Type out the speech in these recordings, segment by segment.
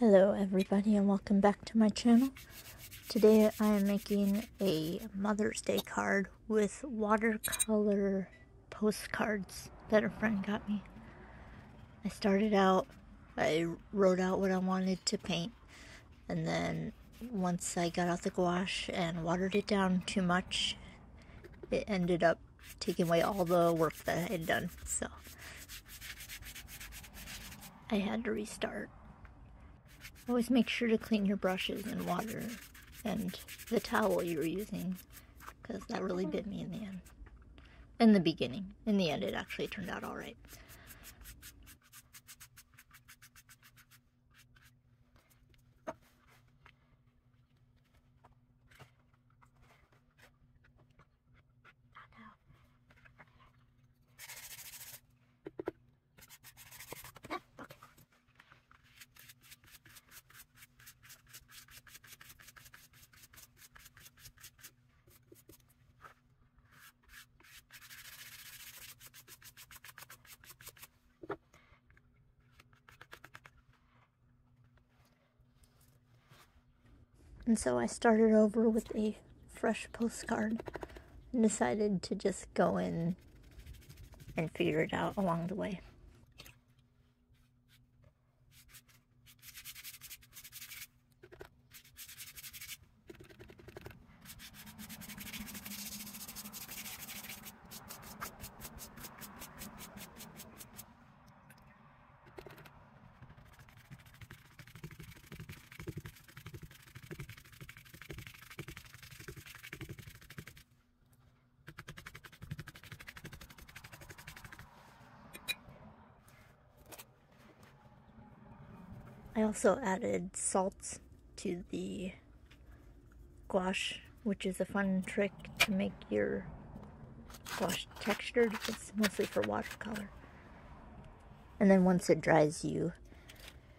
Hello everybody and welcome back to my channel. Today I am making a Mother's Day card with watercolor postcards that a friend got me. I started out, I wrote out what I wanted to paint and then once I got out the gouache and watered it down too much, it ended up taking away all the work that I had done. So I had to restart. Always make sure to clean your brushes and water and the towel you were using because that really bit me in the end. In the beginning. In the end, it actually turned out alright. And so I started over with a fresh postcard and decided to just go in and figure it out along the way. I also added salts to the gouache, which is a fun trick to make your gouache textured. It's mostly for watercolor. And then once it dries, you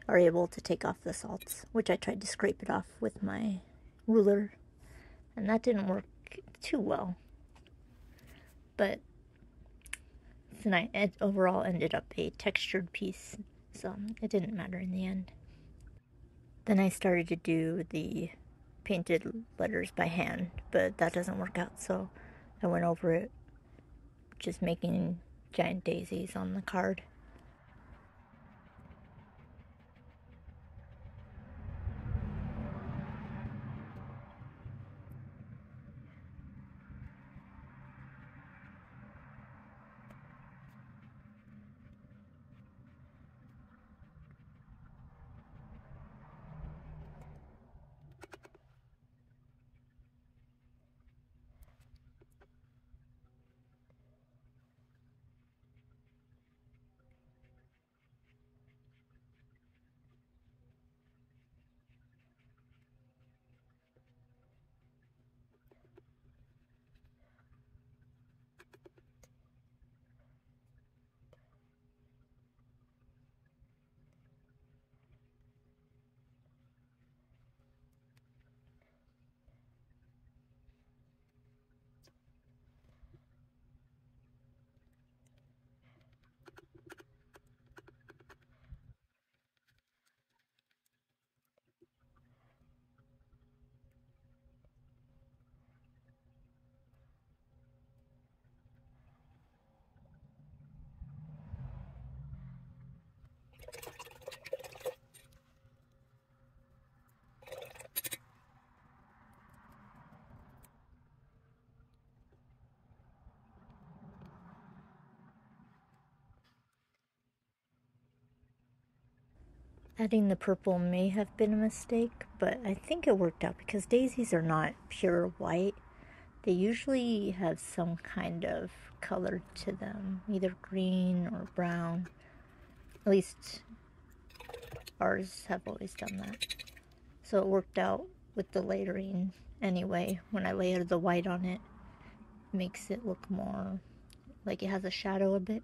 are able to take off the salts, which I tried to scrape it off with my ruler, and that didn't work too well. But tonight, it overall ended up a textured piece, so it didn't matter in the end. Then I started to do the painted letters by hand, but that doesn't work out, so I went over it just making giant daisies on the card. Adding the purple may have been a mistake, but I think it worked out because daisies are not pure white. They usually have some kind of color to them, either green or brown. At least ours have always done that. So it worked out with the layering anyway. When I layered the white on it, it makes it look more like it has a shadow a bit.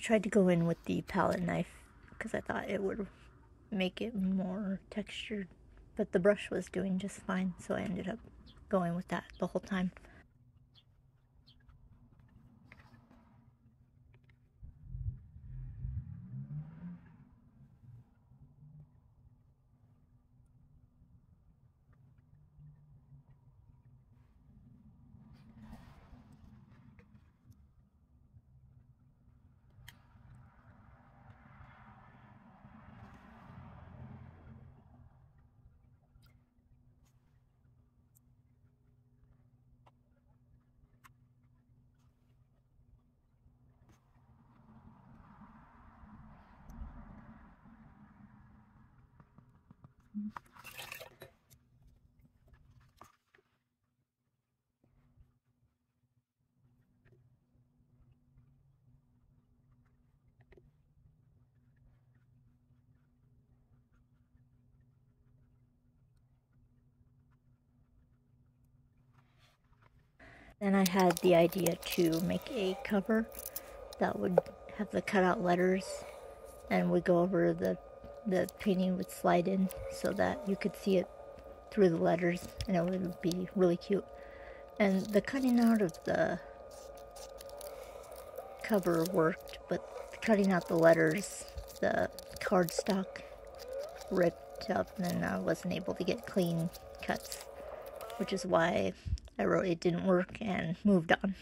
Tried to go in with the palette knife because I thought it would make it more textured, but the brush was doing just fine, so I ended up going with that the whole time. Then I had the idea to make a cover that would have the cutout letters and would go over the the painting would slide in so that you could see it through the letters and it would be really cute. And the cutting out of the cover worked, but cutting out the letters, the cardstock ripped up and I wasn't able to get clean cuts, which is why I wrote it didn't work and moved on.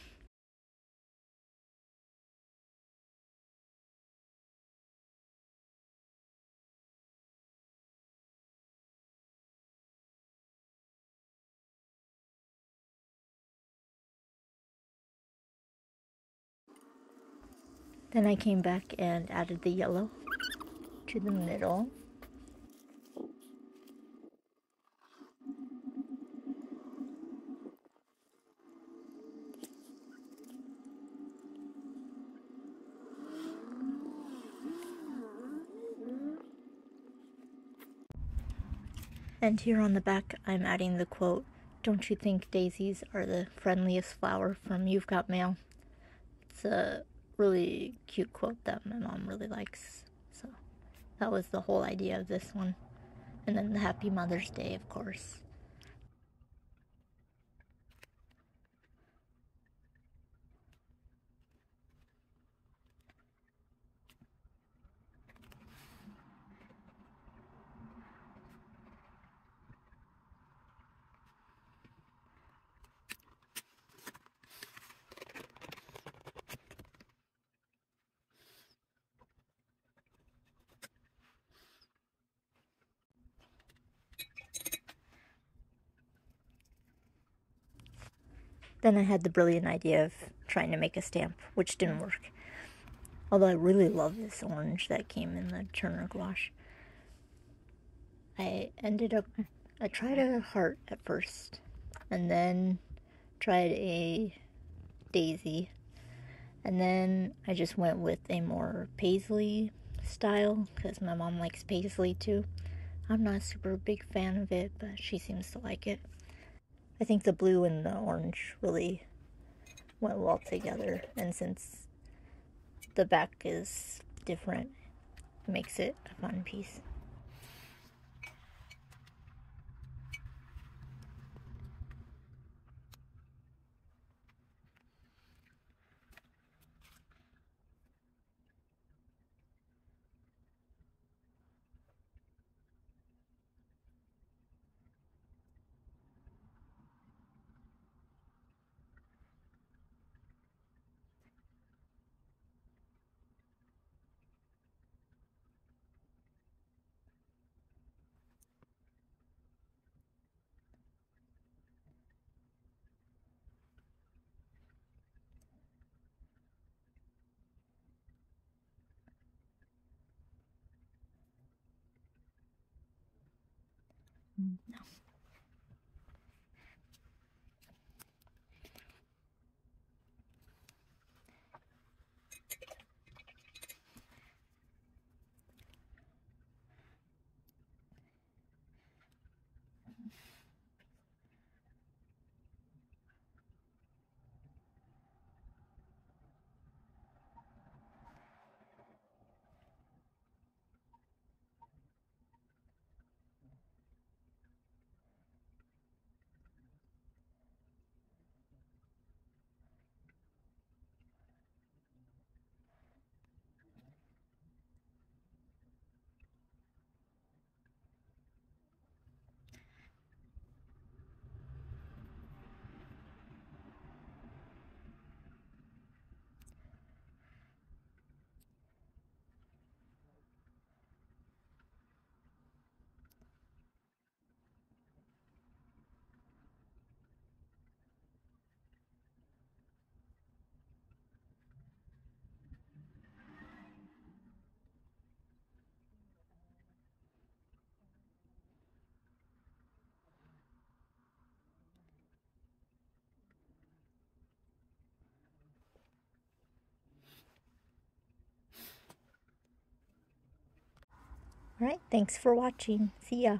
Then I came back and added the yellow to the middle. And here on the back, I'm adding the quote, Don't you think daisies are the friendliest flower from You've Got Mail? It's a really cute quote that my mom really likes. So that was the whole idea of this one. And then the Happy Mother's Day, of course. Then I had the brilliant idea of trying to make a stamp, which didn't work. Although I really love this orange that came in the Turner gouache. I ended up, I tried a heart at first, and then tried a daisy, and then I just went with a more paisley style because my mom likes paisley too. I'm not a super big fan of it, but she seems to like it. I think the blue and the orange really went well together, and since the back is different, it makes it a fun piece. Mm, no. Alright, thanks for watching. See ya.